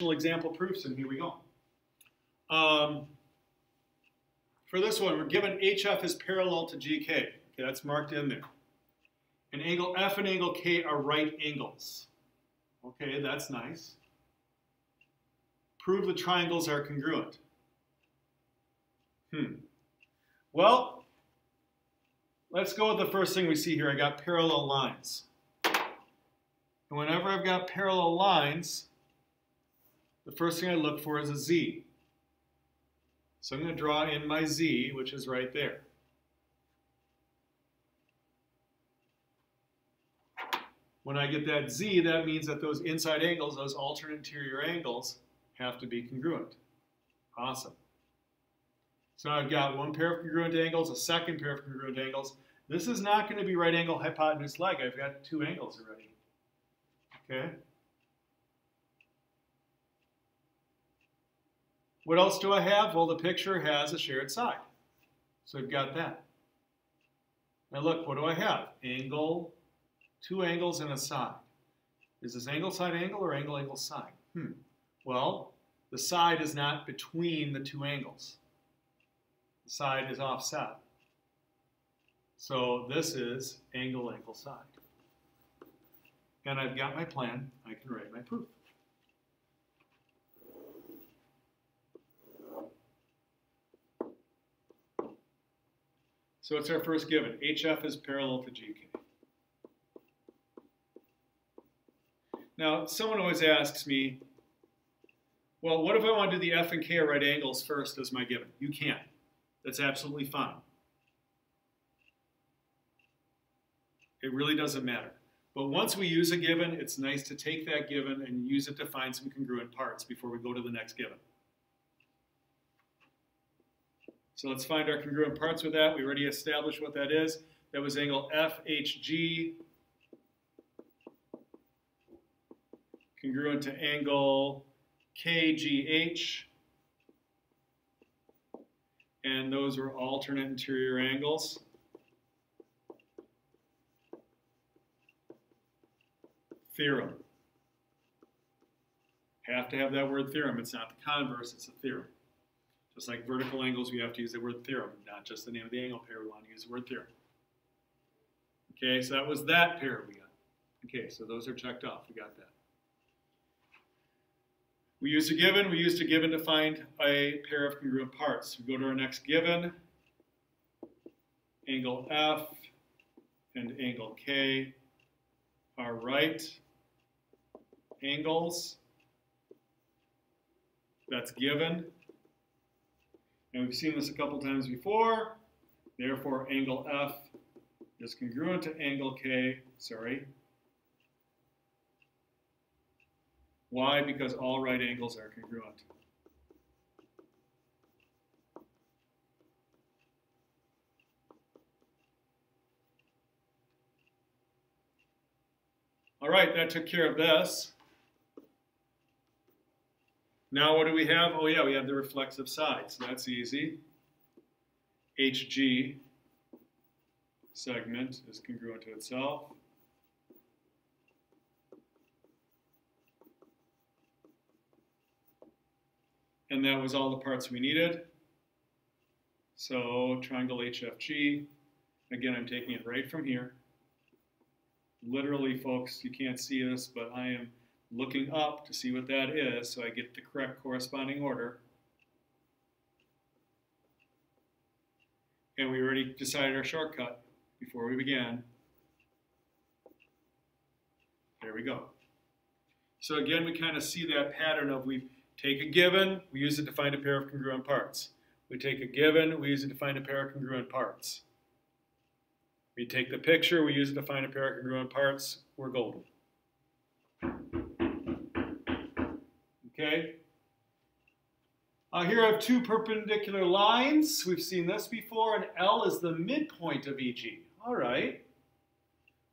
example proofs, and here we go. Um, for this one, we're given HF is parallel to GK. Okay, that's marked in there. And angle F and angle K are right angles. Okay, that's nice. Prove the triangles are congruent. Hmm. Well, let's go with the first thing we see here. I got parallel lines. And whenever I've got parallel lines, the first thing I look for is a z. So I'm going to draw in my z, which is right there. When I get that z, that means that those inside angles, those alternate interior angles, have to be congruent. Awesome. So I've got one pair of congruent angles, a second pair of congruent angles. This is not going to be right angle, hypotenuse, leg. I've got two angles already. Okay? What else do I have? Well, the picture has a shared side. So I've got that. Now look, what do I have? Angle, two angles and a side. Is this angle side angle or angle angle side? Hmm. Well, the side is not between the two angles. The side is offset. So this is angle angle side. And I've got my plan. I can write my proof. So it's our first given. HF is parallel to GK. Now, someone always asks me, well, what if I want to do the F and K at right angles first as my given? You can. That's absolutely fine. It really doesn't matter. But once we use a given, it's nice to take that given and use it to find some congruent parts before we go to the next given. So let's find our congruent parts with that. We already established what that is. That was angle FHG congruent to angle KGH. And those were alternate interior angles. Theorem. Have to have that word theorem. It's not the converse, it's a theorem. Just like vertical angles, we have to use the word theorem, not just the name of the angle pair. We want to use the word theorem. Okay, so that was that pair we got. Okay, so those are checked off. We got that. We used a given. We used a given to find a pair of congruent parts. We go to our next given. Angle F and angle K are right angles. That's given. And we've seen this a couple times before. Therefore, angle F is congruent to angle K, sorry. Why? Because all right angles are congruent. All right, that took care of this. Now what do we have? Oh yeah, we have the reflexive side, so that's easy. HG segment is congruent to itself. And that was all the parts we needed. So triangle HFG, again, I'm taking it right from here. Literally, folks, you can't see this, but I am looking up to see what that is so I get the correct corresponding order. And we already decided our shortcut before we began. There we go. So again, we kind of see that pattern of we take a given, we use it to find a pair of congruent parts. We take a given, we use it to find a pair of congruent parts. We take the picture, we use it to find a pair of congruent parts, we're golden. Okay? Uh, here I have two perpendicular lines. We've seen this before, and L is the midpoint of EG. All right.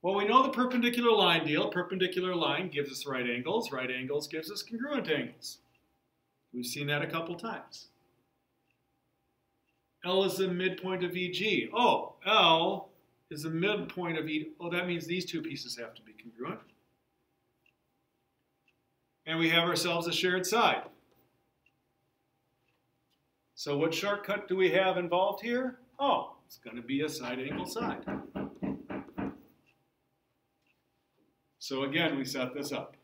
Well, we know the perpendicular line deal. Perpendicular line gives us right angles. Right angles gives us congruent angles. We've seen that a couple times. L is the midpoint of EG. Oh, L is the midpoint of EG. Oh, that means these two pieces have to be congruent. And we have ourselves a shared side. So what shortcut do we have involved here? Oh, it's going to be a side angle side. So again, we set this up.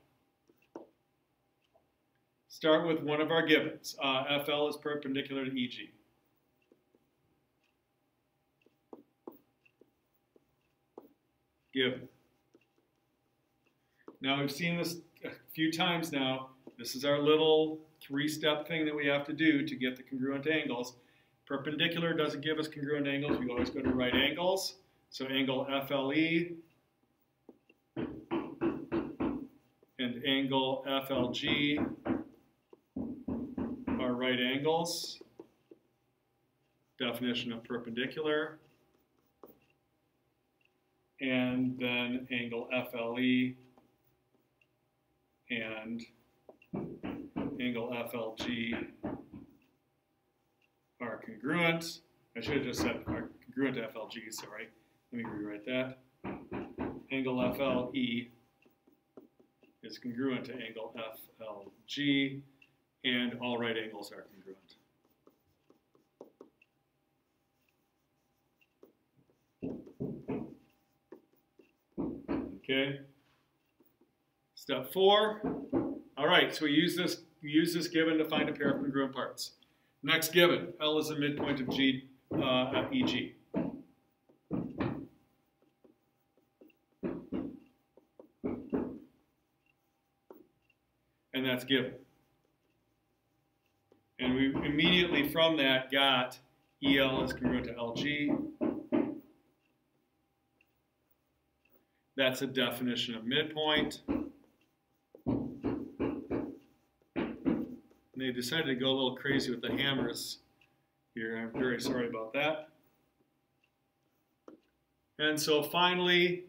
Start with one of our givens. Uh, FL is perpendicular to EG. Given. Now we've seen this few times now. This is our little three-step thing that we have to do to get the congruent angles. Perpendicular doesn't give us congruent angles. We always go to right angles. So angle FLE and angle FLG are right angles. Definition of perpendicular. And then angle FLE and angle FLG are congruent. I should have just said are congruent to FLG, sorry. Let me rewrite that. Angle FLE is congruent to angle FLG, and all right angles are congruent. Okay. Step four. All right, so we use this we use this given to find a pair of congruent parts. Next given, L is the midpoint of G uh, EG. And that's given. And we immediately from that got EL is congruent to LG. That's a definition of midpoint. And they decided to go a little crazy with the hammers here. I'm very sorry about that. And so finally,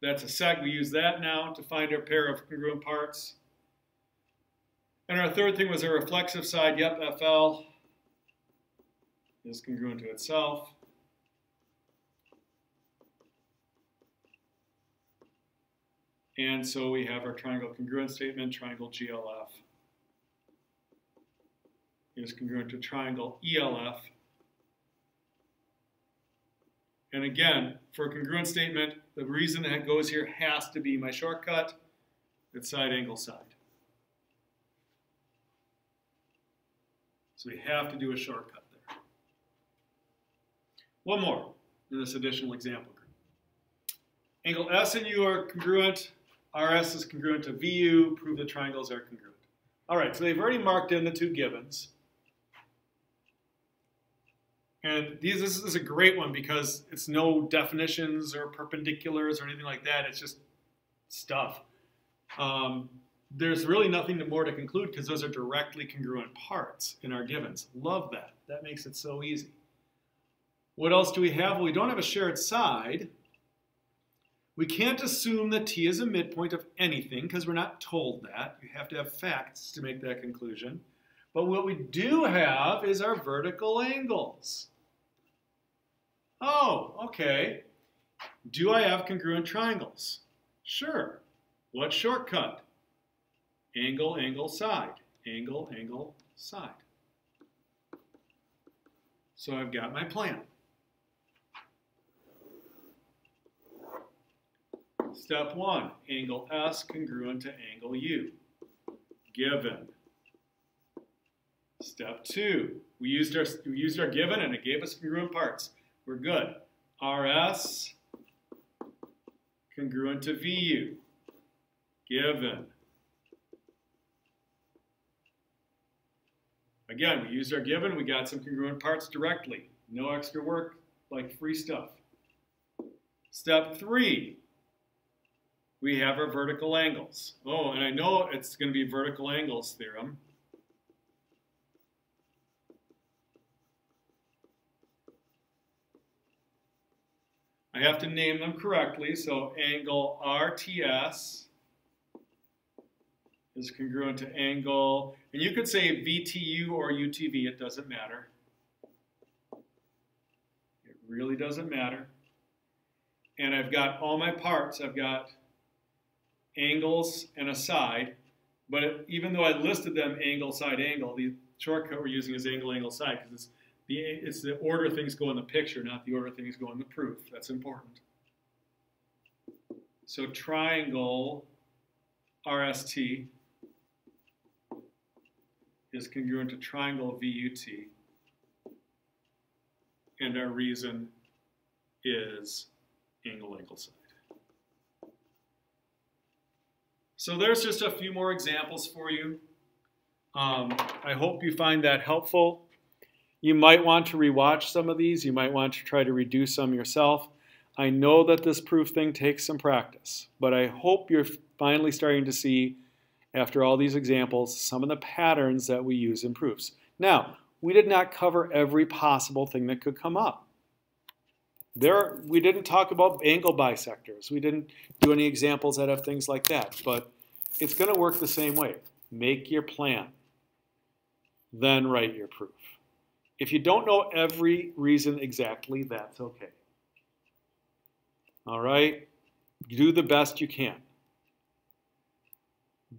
that's a sec. We use that now to find our pair of congruent parts. And our third thing was a reflexive side. Yep, FL is congruent to itself. And so we have our triangle congruent statement, triangle GLF is congruent to triangle ELF. And again, for a congruent statement, the reason that goes here has to be my shortcut. It's side angle side. So we have to do a shortcut there. One more in this additional example. Angle S and U are congruent. RS is congruent to VU. Prove the triangles are congruent. All right, so they've already marked in the two givens. And these, this is a great one because it's no definitions or perpendiculars or anything like that. It's just stuff. Um, there's really nothing more to conclude because those are directly congruent parts in our givens. Love that. That makes it so easy. What else do we have? Well, we don't have a shared side. We can't assume that T is a midpoint of anything because we're not told that. You have to have facts to make that conclusion. But what we do have is our vertical angles. Oh, okay. Do I have congruent triangles? Sure. What shortcut? Angle, angle, side. Angle, angle, side. So I've got my plan. Step one, angle S congruent to angle U. Given. Step two, we used our, we used our given and it gave us congruent parts. We're good. RS congruent to VU. Given. Again, we used our given. We got some congruent parts directly. No extra work, like free stuff. Step three, we have our vertical angles. Oh, and I know it's going to be vertical angles theorem. I have to name them correctly. So angle RTS is congruent to angle, and you could say VTU or UTV, it doesn't matter. It really doesn't matter. And I've got all my parts. I've got angles and a side. But even though I listed them angle, side, angle, the shortcut we're using is angle, angle, side because it's the, it's the order things go in the picture, not the order things go in the proof. That's important. So triangle RST is congruent to triangle VUT. And our reason is angle, angle, side. So there's just a few more examples for you. Um, I hope you find that helpful. You might want to rewatch some of these. You might want to try to reduce some yourself. I know that this proof thing takes some practice, but I hope you're finally starting to see, after all these examples, some of the patterns that we use in proofs. Now, we did not cover every possible thing that could come up. There, we didn't talk about angle bisectors. We didn't do any examples that have things like that, but it's going to work the same way. Make your plan, then write your proof. If you don't know every reason exactly, that's okay. All right? Do the best you can.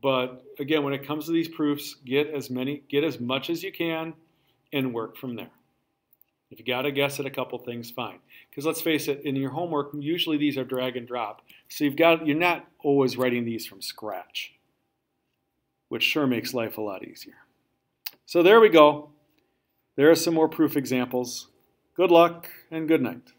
But again, when it comes to these proofs, get as many, get as much as you can and work from there. If you got to guess at a couple things, fine. Because let's face it, in your homework, usually these are drag and drop. So you've got you're not always writing these from scratch, which sure makes life a lot easier. So there we go. There are some more proof examples. Good luck and good night.